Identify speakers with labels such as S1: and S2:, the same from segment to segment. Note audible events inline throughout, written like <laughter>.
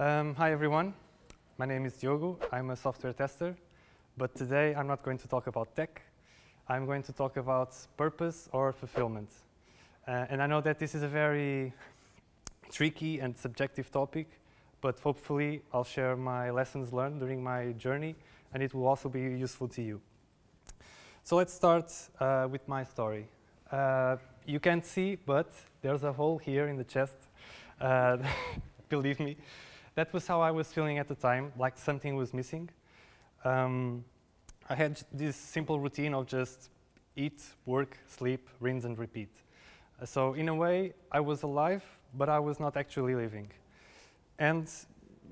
S1: Um, hi everyone, my name is Diogo. I'm a software tester, but today I'm not going to talk about tech. I'm going to talk about purpose or fulfillment. Uh, and I know that this is a very <laughs> tricky and subjective topic, but hopefully I'll share my lessons learned during my journey and it will also be useful to you. So let's start uh, with my story. Uh, you can't see, but there's a hole here in the chest. Uh, <laughs> believe me. That was how I was feeling at the time, like something was missing. Um, I had this simple routine of just eat, work, sleep, rinse and repeat. Uh, so in a way, I was alive, but I was not actually living. And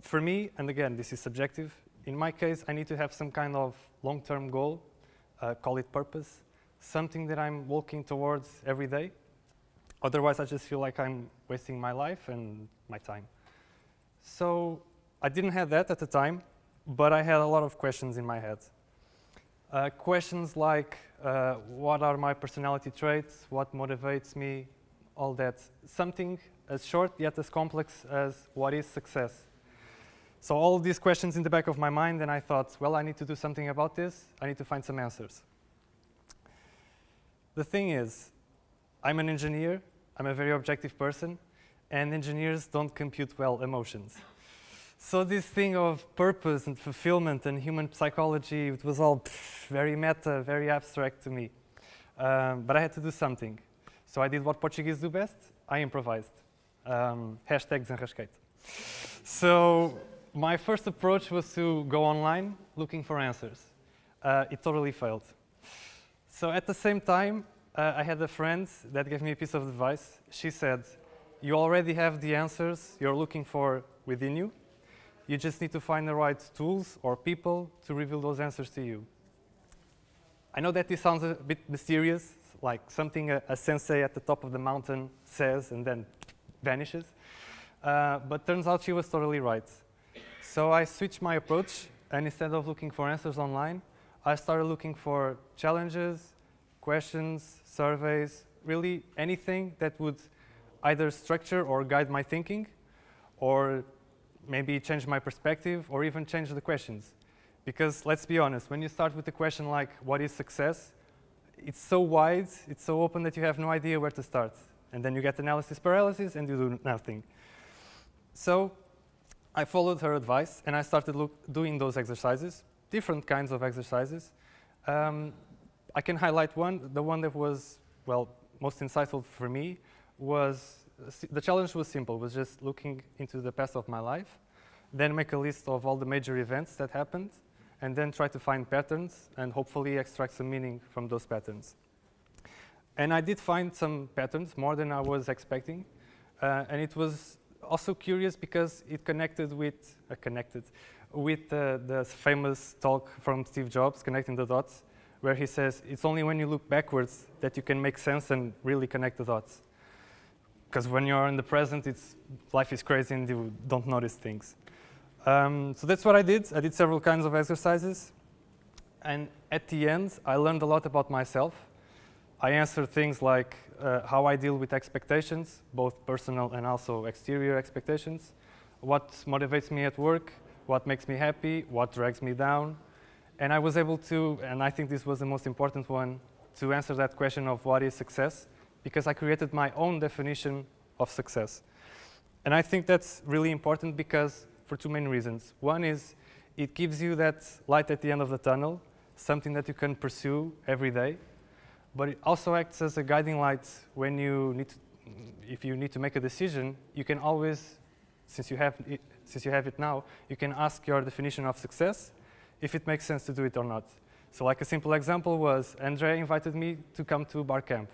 S1: for me, and again, this is subjective, in my case, I need to have some kind of long-term goal, uh, call it purpose, something that I'm walking towards every day. Otherwise, I just feel like I'm wasting my life and my time. So I didn't have that at the time, but I had a lot of questions in my head. Uh, questions like, uh, what are my personality traits? What motivates me? All that. Something as short yet as complex as what is success? So all these questions in the back of my mind, and I thought, well, I need to do something about this. I need to find some answers. The thing is, I'm an engineer. I'm a very objective person, and engineers don't compute well emotions. So this thing of purpose and fulfillment and human psychology, it was all pff, very meta, very abstract to me. Um, but I had to do something. So I did what Portuguese do best. I improvised. Um, hashtag Desenrasqueito. So my first approach was to go online looking for answers. Uh, it totally failed. So at the same time, uh, I had a friend that gave me a piece of advice. She said, you already have the answers you're looking for within you. You just need to find the right tools or people to reveal those answers to you. I know that this sounds a bit mysterious, like something a, a sensei at the top of the mountain says and then vanishes. Uh, but turns out she was totally right. So I switched my approach, and instead of looking for answers online, I started looking for challenges, questions, surveys, really anything that would either structure or guide my thinking, or maybe change my perspective, or even change the questions. Because let's be honest, when you start with a question like, what is success? It's so wide, it's so open that you have no idea where to start. And then you get analysis paralysis and you do nothing. So I followed her advice and I started doing those exercises, different kinds of exercises. Um, I can highlight one. The one that was, well, most insightful for me was, the challenge was simple, was just looking into the past of my life, then make a list of all the major events that happened, and then try to find patterns and hopefully extract some meaning from those patterns. And I did find some patterns, more than I was expecting, uh, and it was also curious because it connected with, uh, connected with uh, the famous talk from Steve Jobs, Connecting the Dots, where he says, it's only when you look backwards that you can make sense and really connect the dots. Because when you're in the present, it's, life is crazy and you don't notice things. Um, so that's what I did. I did several kinds of exercises. And at the end, I learned a lot about myself. I answered things like uh, how I deal with expectations, both personal and also exterior expectations, what motivates me at work, what makes me happy, what drags me down. And I was able to, and I think this was the most important one, to answer that question of what is success, because I created my own definition of success. And I think that's really important because for two main reasons. One is it gives you that light at the end of the tunnel, something that you can pursue every day but it also acts as a guiding light when you need to, if you need to make a decision, you can always, since you have it, since you have it now, you can ask your definition of success if it makes sense to do it or not. So like a simple example was, Andre invited me to come to bar camp.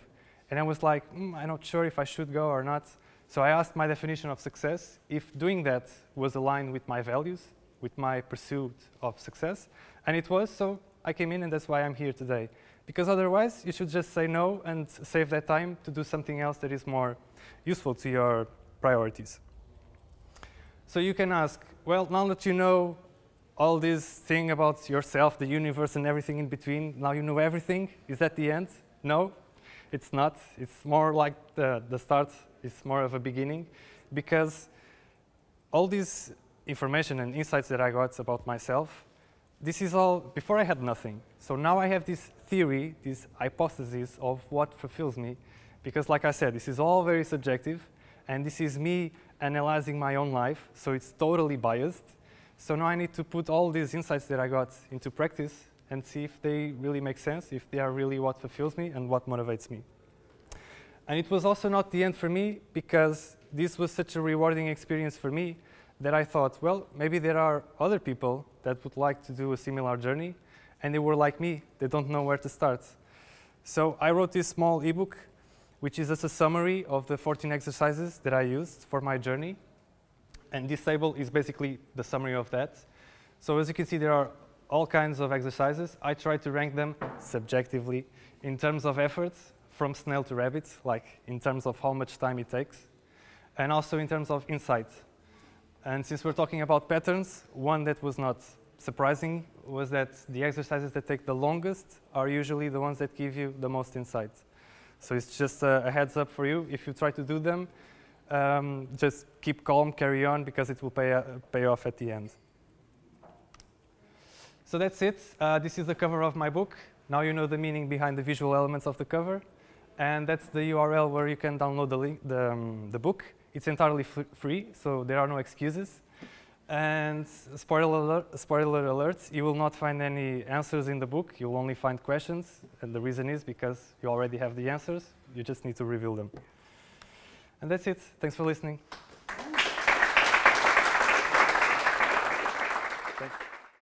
S1: And I was like, mm, I'm not sure if I should go or not. So I asked my definition of success, if doing that was aligned with my values, with my pursuit of success. And it was, so I came in and that's why I'm here today. Because otherwise, you should just say no and save that time to do something else that is more useful to your priorities. So you can ask, well, now that you know all this thing about yourself, the universe, and everything in between, now you know everything, is that the end? No, it's not. It's more like the, the start, it's more of a beginning, because all these information and insights that I got about myself, this is all before I had nothing. So now I have this theory, this hypothesis of what fulfills me, because like I said, this is all very subjective, and this is me analyzing my own life, so it's totally biased. So now I need to put all these insights that I got into practice and see if they really make sense, if they are really what fulfills me and what motivates me. And it was also not the end for me because this was such a rewarding experience for me that I thought, well, maybe there are other people that would like to do a similar journey and they were like me, they don't know where to start. So I wrote this small ebook, which is just a summary of the 14 exercises that I used for my journey. And this table is basically the summary of that. So as you can see, there are all kinds of exercises. I try to rank them subjectively in terms of efforts, from snail to rabbit, like in terms of how much time it takes, and also in terms of insight. And since we're talking about patterns, one that was not surprising was that the exercises that take the longest are usually the ones that give you the most insight. So it's just a, a heads up for you. If you try to do them, um, just keep calm, carry on, because it will pay, uh, pay off at the end. So that's it. Uh, this is the cover of my book. Now you know the meaning behind the visual elements of the cover. And that's the URL where you can download the, link, the, um, the book. It's entirely free, so there are no excuses. And spoiler alert, spoiler alert, you will not find any answers in the book. You'll only find questions. And the reason is because you already have the answers. You just need to reveal them. And that's it. Thanks for listening.